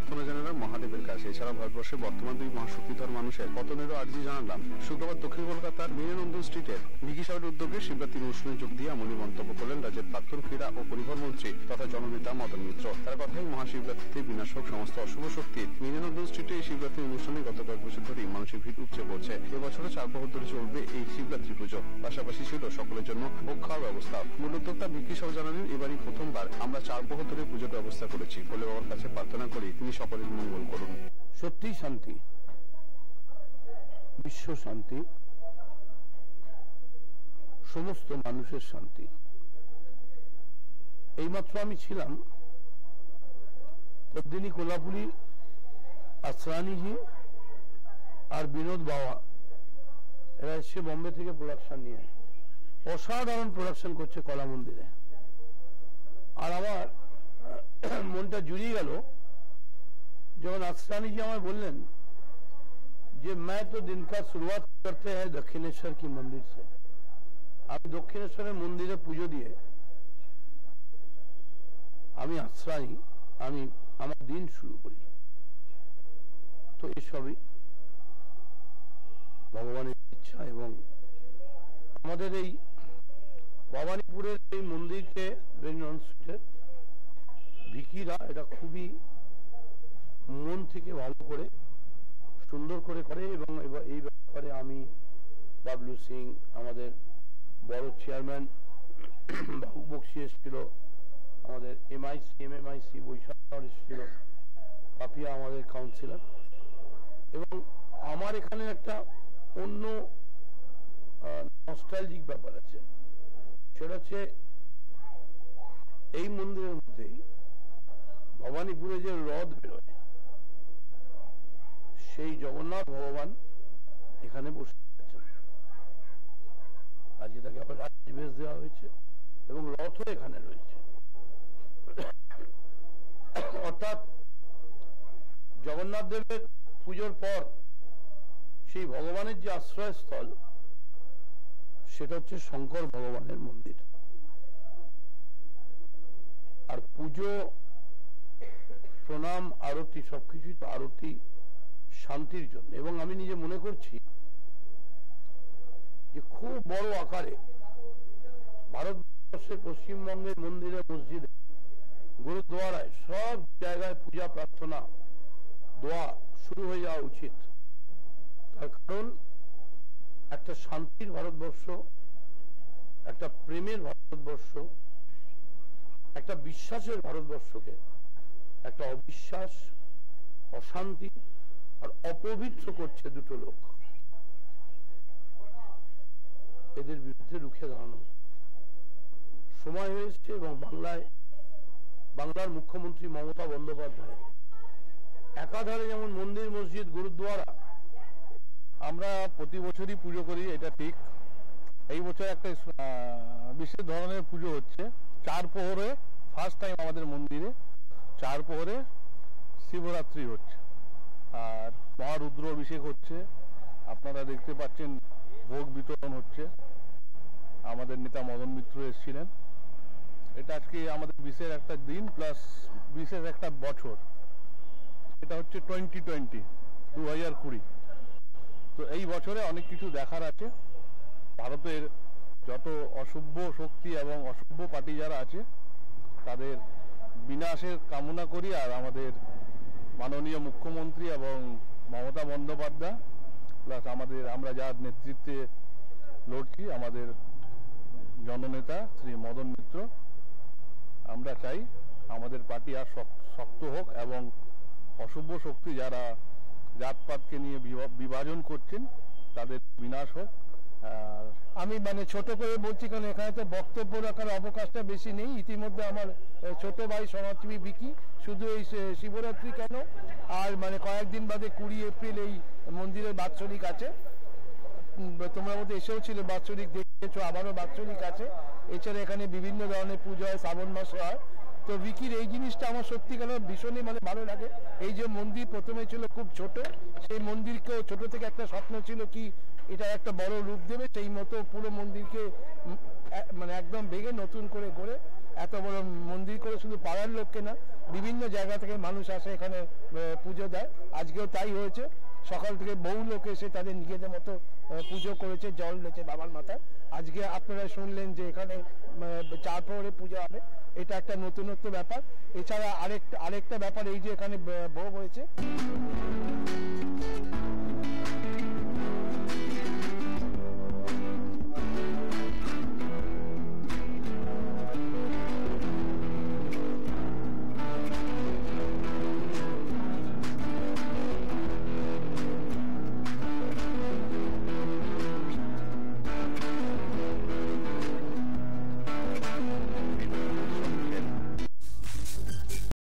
প্রার্থনা জানালাম মহাদেবের কাছে। এছাড়া ভারতবর্ষের বর্তমান দুই মহাশক্তিধর মানুষের পতনেরও আর্জি জানালাম। শুক্রবার দক্ষিণ কলকাতার মিনানন্দন স্ট্রিটের ভিকি সাহেবের উদ্যোগে শিবরাত্রির অনুষ্ঠানে যোগ দিয়ে এমনই মন্তব্য করলেন রাজ্যের প্রাক্তন ক্রীড়া ও পরিবহন মন্ত্রী তথা জননেতা মদন মিত্র। তার কথাই মহাশিবরাত্রিতে বিনাশ হোক সমস্ত অশুভ শক্তি মিনানন্দন স্ট্রিটে এই শিবরাত্রি অনুষ্ঠানে গত কয়েক বছর ধরেই মানুষের ভিড় উপচে পড়ছে। এবছরও চার বছর ধরে চলবে এই শিবরাত্রি পুজো। পাশাপাশি ছিল সকলের জন্য ভোগ খাওয়ার ব্যবস্থা। মূল উদ্যোক্তা সাহ জানালেন, এবারই প্রথমবার আমরা চার বছর ধরে পুজোর ব্যবস্থা করেছি। বলে বাবার কাছে প্রার্থনা করি তিনি সকলের মঙ্গল করুন। সত্যি শান্তি। বিশ্ব শান্তি। সমস্ত মানুষের শান্তি। এইমাত্র আমি ছিলাম পদ্মিনী কোলাপুরি আসরানিজি আর বিনোদ বাবা এরা এসছে বম্বে থেকে প্রোডাকশন নিয়ে অসাধারণ প্রোডাকশন করছে কলা মন্দিরে। আর আমার মনটা জুড়িয়ে গেল जब असरानी जी हमें बोलन যে मैं तो दिन का शुरुआत करते हैं दक्षिणेश्वर की मंदिर से আমি দক্ষিণেশ্বরের মন্দিরে পুজো দিয়ে আমি আশ্রাই আমি আমার দিন শুরু করি তো এসবই ভগবানের ইচ্ছা এবং আমাদের এই ভবানীপুরের এই মন্দিরকে রেঞ্জন স্ট্রিটের ভিকিরা এটা খুবই মন থেকে ভালো করে, সুন্দর করে করে এবং এই ব্যাপারে আমি বাবলু সিং, আমাদের বড় চেয়ারম্যান বাবু বক্সি এসেছিল, আমাদের এমআইসি এম এমআইসি বৈশাখ এসেছিল, পাপিয়া আমাদের কাউন্সিলর এবং আমার এখানে একটা অন্য নস্টালজিক ব্যাপার আছে। সেটা হচ্ছে এই মন্দিরের মধ্যেই ভবানীপুরে যে হ্রদ বেরোয় সেই জগন্নাথ ভগবান এখানে বসে আছেন। আজকে তাকে আবার রাজবেশ দেওয়া হয়েছে এবং রথও এখানে রয়েছে। অর্থাৎ জগন্নাথ দেবের পুজোর পর সেই ভগবানের যে আশ্রয়স্থল, সেটা হচ্ছে শঙ্কর ভগবানের মন্দির। আর পুজো, প্রণাম, আরতি, সবকিছুই তো আরতি শান্তির জন্য। এবং আমি নিজে মনে করছি যে খুব বড় আকারে ভারতবর্ষের পশ্চিমবঙ্গের মন্দিরে, মসজিদে গুরুদ্বারায় সব জায়গায় পূজা, প্রার্থনা, দোয়া শুরু হয়ে যাওয়া উচিত। তার কারণ একটা শান্তির ভারতবর্ষ, একটা প্রেমের ভারতবর্ষ, একটা বিশ্বাসের ভারতবর্ষকে, একটা অবিশ্বাস, অশান্তি আর অপবিত্র করছে দুটো লোক। এদের বিরুদ্ধে রুখে দাঁড়ানো। সময় হয়েছে এবং বাংলায়, বাংলার মুখ্যমন্ত্রী মমতা বন্দ্যোপাধ্যায়, একাধারে যেমন মন্দির, মসজিদ গুরুদ্বারা আমরা প্রতি বছরই পুজো করি, এটা ঠিক। এই বছর একটা বিশেষ ধরনের পুজো হচ্ছে। চার প্রহরে ফার্স্ট টাইম আমাদের মন্দিরে, চার প্রহরে শিবরাত্রি হচ্ছে। আর মহারুদ্র অভিষেক হচ্ছে। আপনারা দেখতে পাচ্ছেন ভোগ বিতরণ হচ্ছে। আমাদের নেতা মদন মিত্র এসেছিলেন। এটা আজকে আমাদের বিশেষ একটা দিন, প্লাস বিশেষ একটা বছর। এটা হচ্ছে টোয়েন্টি টোয়েন্টি দু হাজার কুড়ি। তো এই বছরে অনেক কিছু দেখার আছে। ভারতের যত অসভ্য শক্তি এবং অসভ্য পার্টি যারা আছে, তাদের বিনাশের কামনা করি আর আমাদের মাননীয় মুখ্যমন্ত্রী এবং মমতা বন্দ্যোপাধ্যায় প্লাস আমাদের, আমরা যার নেতৃত্বে লড়ছি, আমাদের জননেতা শ্রী মদন মিত্র, আমরা চাই আমাদের পার্টি আর শক্ত হোক এবং অসভ্য শক্তি যারা জাতপাতকে নিয়ে বিভাজন করছেন, তাদের বিনাশ হোক। আমি মানে ছোট করে বলছি, কারণ এখানে তো বক্তব্য রাখার অবকাশটা বেশি নেই। ইতিমধ্যে আমার ছোট ভাই সমাজসেবী বিকি শুধু এই শিবরাত্রি কেন? আর মানে কয়েকদিন বাদে কুড়ি এপ্রিল এই মন্দিরের বাৎসরিক আছে। তোমরা মধ্যে এসেও ছিল, বাৎসরিক দেখেছ, আবারও বাৎসরিক আছে। এছাড়া এখানে বিভিন্ন ধরনের পুজো হয়, শ্রাবণ মাসে হয়। তো বিকির এই জিনিসটা আমার সত্যিকার ভীষণই মানে ভালো লাগে। এই যে মন্দির প্রথমে ছিল খুব ছোট, সেই মন্দিরকেও ছোট থেকে একটা স্বপ্ন ছিল কি এটা একটা বড় রূপ দেবে, সেই মতো পুরো মন্দিরকে মানে একদম ভেঙে নতুন করে করে এত বড় মন্দির করে শুধু পাড়ার লোককে না, বিভিন্ন জায়গা থেকে মানুষ আসে এখানে পুজো দেয়। আজকেও তাই হয়েছে। সকাল থেকে বহু লোক এসে তাদের নিজেদের মতো পুজো করেছে, জল দিয়েছে বাবার মাথায়। আজকে আপনারা শুনলেন যে এখানে চার প্রহরে পুজো হবে। এটা একটা নতুনত্ব ব্যাপার। এছাড়া আরেকটা আরেকটা ব্যাপার এই যে এখানে ভোগ হয়েছে।